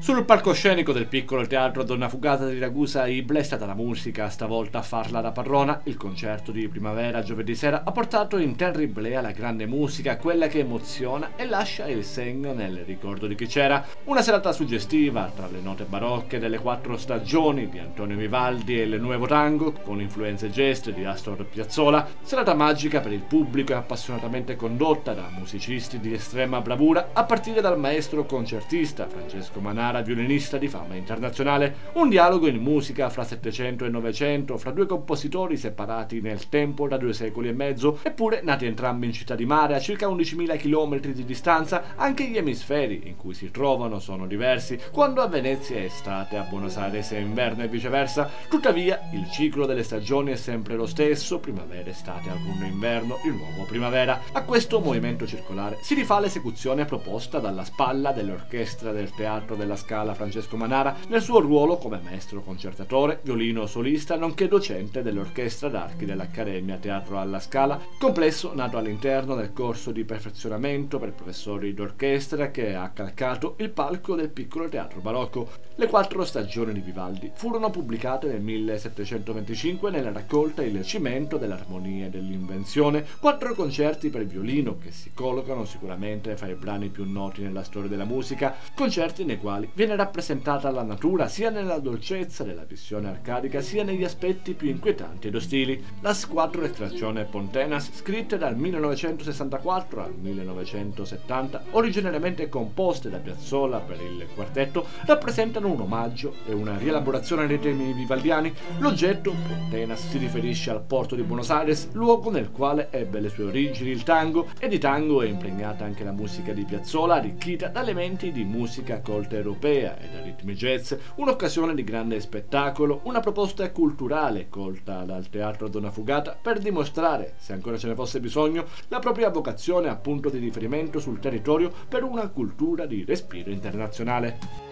Sul palcoscenico del piccolo teatro Donna Fugata di Ragusa Ibla è stata la musica stavolta a farla da padrona. Il concerto di primavera giovedì sera ha portato in terra iblea la grande musica, quella che emoziona e lascia il segno nel ricordo di chi c'era. Una serata suggestiva tra le note barocche delle quattro stagioni di Antonio Vivaldi e il nuovo tango, con influenze geste di Astor Piazzola. Serata magica per il pubblico e appassionatamente condotta da musicisti di estrema bravura, a partire dal maestro concertista Francesco Manara Nara, violinista di fama internazionale, un dialogo in musica fra Settecento e Novecento, fra due compositori separati nel tempo da due secoli e mezzo, eppure nati entrambi in città di mare a circa 11.000 km di distanza, anche gli emisferi in cui si trovano sono diversi, quando a Venezia è estate, a Buenos Aires è inverno e viceversa, tuttavia il ciclo delle stagioni è sempre lo stesso, primavera, estate, autunno, inverno, di nuovo primavera. A questo movimento circolare si rifà l'esecuzione proposta dalla spalla dell'orchestra del teatro della Scala Francesco Manara nel suo ruolo come maestro concertatore, violino solista, nonché docente dell'orchestra d'archi dell'Accademia Teatro alla Scala, complesso nato all'interno del corso di perfezionamento per professori d'orchestra che ha calcato il palco del piccolo teatro barocco. Le quattro stagioni di Vivaldi furono pubblicate nel 1725 nella raccolta Il cimento dell'armonia e dell'invenzione, quattro concerti per violino che si collocano sicuramente fra i brani più noti nella storia della musica, concerti nei quali viene rappresentata la natura sia nella dolcezza della visione arcadica sia negli aspetti più inquietanti ed ostili. La squadra estrazione Pontenas, scritte dal 1964 al 1970, originariamente composte da Piazzolla per il quartetto, rappresentano un omaggio e una rielaborazione dei temi vivaldiani. L'oggetto, Pontenas, si riferisce al porto di Buenos Aires, luogo nel quale ebbe le sue origini il tango, e di tango è impregnata anche la musica di Piazzolla, arricchita da elementi di musica colta europea e da ritmi jazz, un'occasione di grande spettacolo, una proposta culturale colta dal teatro Donna Fugata per dimostrare, se ancora ce ne fosse bisogno, la propria vocazione a punto di riferimento sul territorio per una cultura di respiro internazionale.